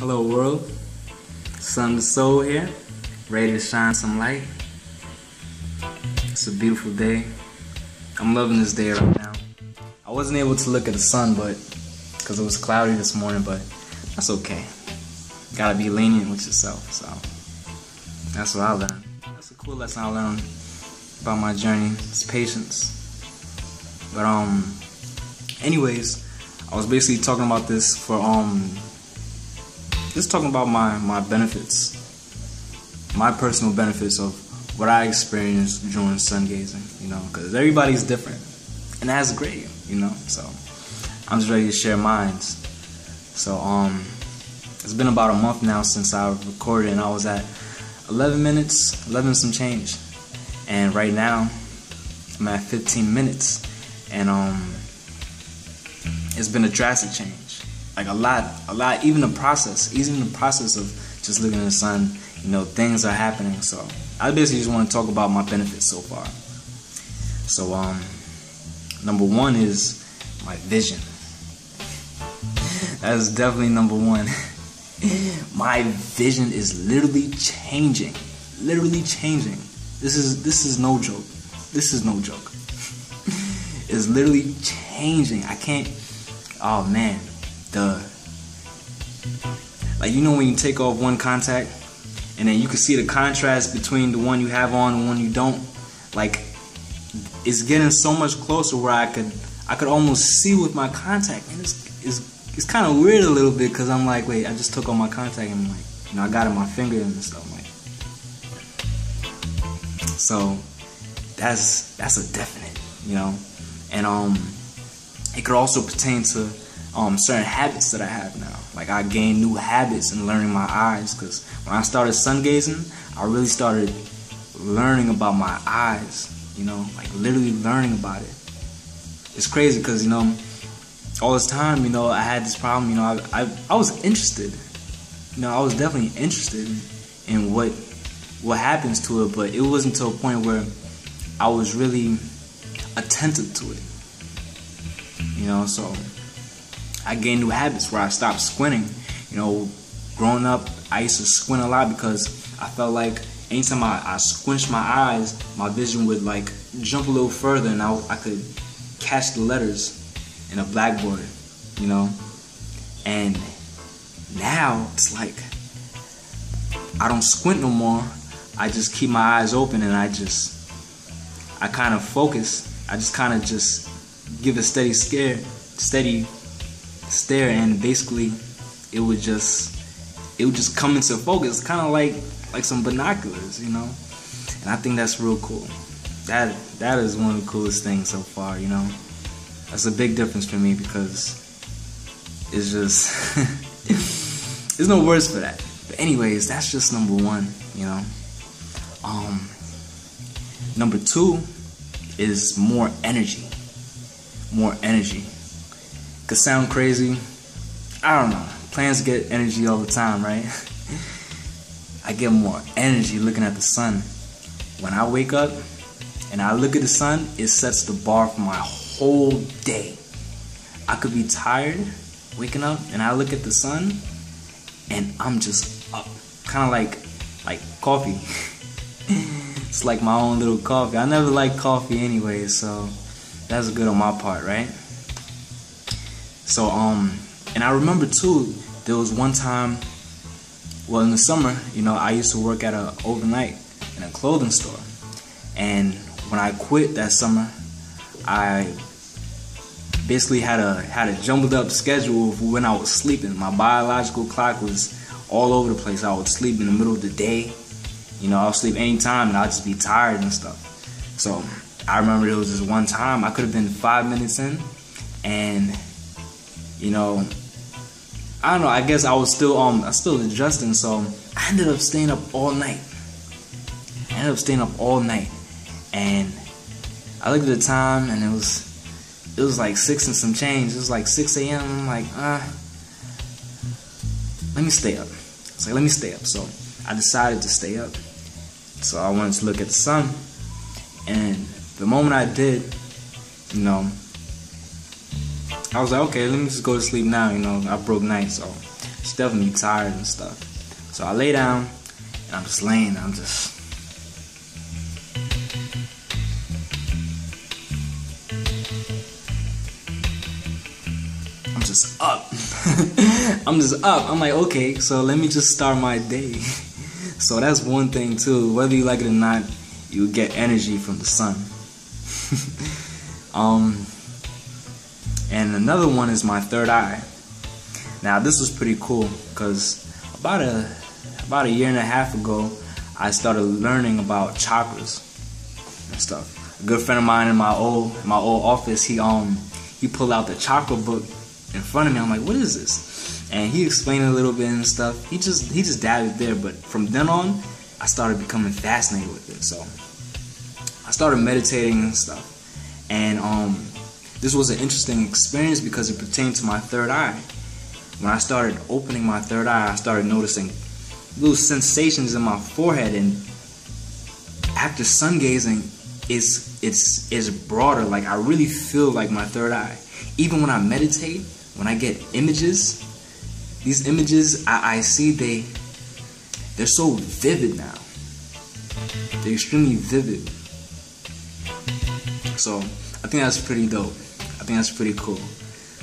Hello world, Son the Sol here, ready to shine some light. It's a beautiful day. I'm loving this day right now. I wasn't able to look at the sun, but because it was cloudy this morning, but that's okay. Gotta be lenient with yourself. So that's what I learned. That's a cool lesson I learned about my journey. It's patience. But um, anyways, I was basically talking about this for um just talking about my my benefits, my personal benefits of what I experienced during sun gazing. You know, because everybody's different, and that's great. You know, so I'm just ready to share mine. So um, it's been about a month now since I recorded, and I was at 11 minutes, 11 some change, and right now I'm at 15 minutes, and um, it's been a drastic change like a lot, a lot. Even the process, even the process of just looking at the sun, you know, things are happening. So I basically just want to talk about my benefits so far. So um, number one is my vision. That is definitely number one. my vision is literally changing, literally changing. This is this is no joke. This is no joke. it's literally changing. I can't. Oh man, the like you know when you take off one contact and then you can see the contrast between the one you have on and one you don't? Like it's getting so much closer where I could I could almost see with my contact and it's it's, it's kind of weird a little bit because I'm like wait I just took off my contact and I'm like you know I got it in my finger and stuff like. So that's that's a definite you know? And um it could also pertain to um, certain habits that I have now. Like I gained new habits in learning my eyes because when I started sun gazing, I really started learning about my eyes. You know, like literally learning about it. It's crazy because you know, all this time, you know, I had this problem. You know, I, I I was interested. You know, I was definitely interested in what what happens to it, but it wasn't to a point where I was really attentive to it. You know, so I gained new habits where I stopped squinting. You know, growing up, I used to squint a lot because I felt like anytime I, I squinched my eyes, my vision would like jump a little further and I, I could catch the letters in a blackboard, you know? And now it's like I don't squint no more. I just keep my eyes open and I just, I kind of focus. I just kind of just give a steady scare, steady stare and basically it would just it would just come into focus kind of like like some binoculars you know? And i think that's real cool. That that is one of the coolest things so far you know? That's a big difference for me because it's just there's no words for that. But anyways that's just number one you know? Um number two is more energy. More energy could sound crazy. I don't know. Plants get energy all the time, right? I get more energy looking at the sun. When I wake up and I look at the sun, it sets the bar for my whole day. I could be tired waking up and I look at the sun and I'm just up. Kind of like like coffee. it's like my own little coffee. I never like coffee anyway, so that's good on my part, right? So um, and I remember too, there was one time, well in the summer, you know, I used to work at a overnight in a clothing store, and when I quit that summer, I basically had a had a jumbled up schedule of when I was sleeping. My biological clock was all over the place. I would sleep in the middle of the day. You know, I'll sleep anytime and I'll just be tired and stuff. So I remember there was this one time I could have been five minutes in and you know, I don't know. I guess I was still um, I still adjusting, so I ended up staying up all night. I ended up staying up all night, and I looked at the time, and it was it was like six and some change. It was like 6 a.m. I'm like, ah, uh, let me stay up. Like let me stay up. So I decided to stay up. So I wanted to look at the sun, and the moment I did, you know, I was like, okay, let me just go to sleep now. You know, I broke night, so She's definitely tired and stuff. So I lay down and I'm just laying. I'm just. I'm just up. I'm just up. I'm like, okay, so let me just start my day. so that's one thing too. Whether you like it or not, you get energy from the sun. um, and another one is my third eye. Now this was pretty cool because about a about a year and a half ago, I started learning about chakras and stuff. A good friend of mine in my old my old office, he um he pulled out the chakra book in front of me. I'm like, what is this? And he explained a little bit and stuff. He just he just dabbed there, but from then on, I started becoming fascinated with it. So I started meditating and stuff, and um this was an interesting experience because it pertained to my third eye when I started opening my third eye, I started noticing little sensations in my forehead, and after sun gazing, it's it's is broader. Like I really feel like my third eye. Even when I meditate, when I get images, these images I, I see they they're so vivid now. They're extremely vivid. So I think that's pretty dope. Think that's pretty cool.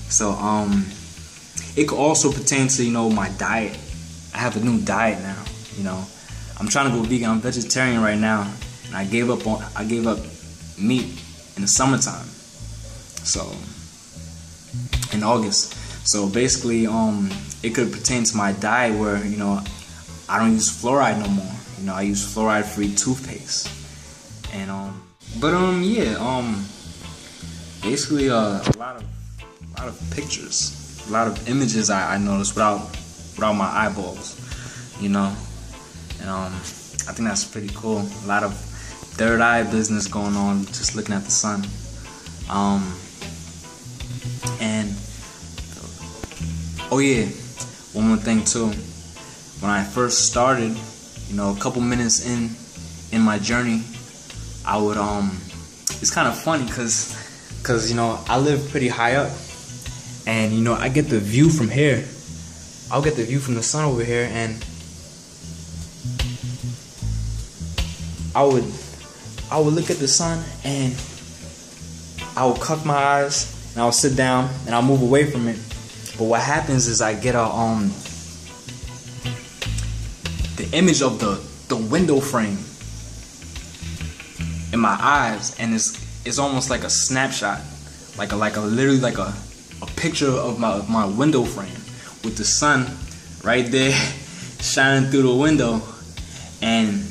So um it could also pertain to you know my diet. I have a new diet now. You know, I'm trying to go vegan. I'm vegetarian right now, and I gave up on I gave up meat in the summertime. So in August. So basically, um, it could pertain to my diet where you know I don't use fluoride no more. You know, I use fluoride-free toothpaste, and um, but um, yeah, um, basically uh, a lot of a lot of pictures a lot of images I, I noticed without without my eyeballs, you know. And um, I think that's pretty cool. A lot of third eye business going on, just looking at the sun. Um, and oh yeah, one more thing too. When I first started, you know, a couple minutes in in my journey, I would um, it's kind of funny because because you know I live pretty high up and you know I get the view from here. I'll get the view from the sun over here, and I would I would look at the sun and I would cup my eyes and I'll sit down and I'll move away from it. But what happens is I get a um the image of the the window frame in my eyes and it's it's almost like a snapshot like a like a literally like a a picture of my of my window frame with the sun right there shining through the window. And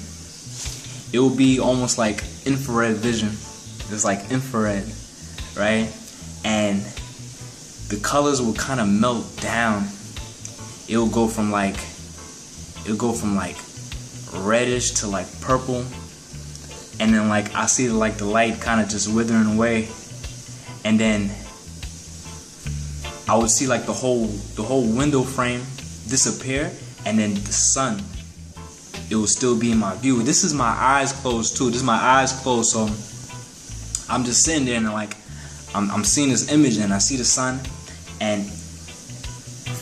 it will be almost like infrared vision. It's like infrared right? And the colors will kind of melt down. It will go from like it'll go from like reddish to like purple and then like I see like the light kind of just withering away and then I would see like the whole the whole window frame disappear and then the sun it will still be in my view. This is my eyes closed too. This is my eyes closed so I'm just sitting there and like I'm, I'm seeing this image and I see the sun and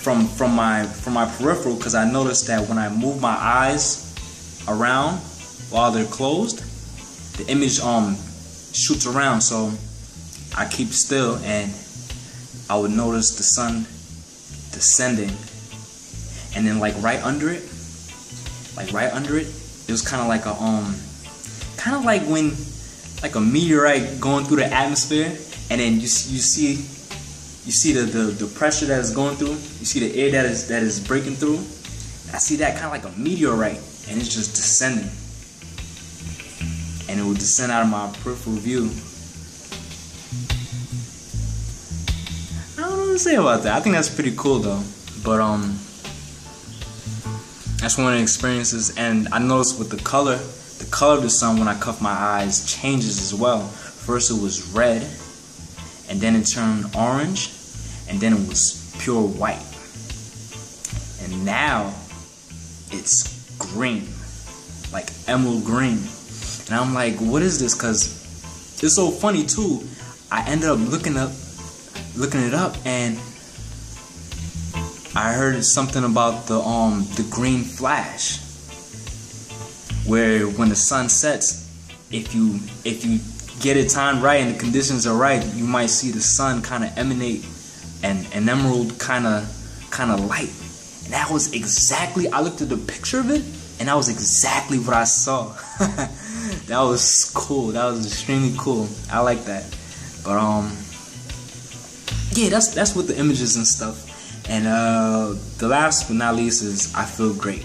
from from my from my peripheral because I noticed that when I move my eyes around while they're closed the image um shoots around so I keep still and I would notice the sun descending. And then like right under it, like right under it, it was kind of like a um kind of like when like a meteorite going through the atmosphere and then you you see you see the, the the pressure that is going through, you see the air that is that is breaking through. I see that kind of like a meteorite and it's just descending. And it will descend out of my peripheral view I don't know what to say about that. I think that's pretty cool though. But um, that's one of the experiences. And I noticed with the color, the color of the sun when I cuff my eyes changes as well. First it was red, and then it turned orange, and then it was pure white. And now it's green, like emerald green. And I'm like, what is this? Cause it's so funny too. I ended up looking up looking it up and I heard something about the um the green flash, where when the sun sets, if you if you get it timed right and the conditions are right, you might see the sun kind of emanate an an emerald kind of kind of light. And that was exactly I looked at the picture of it and that was exactly what I saw. that was cool. That was extremely cool. I like that. But um yeah, that's that's with the images and stuff. And uh the last but not least is I feel great.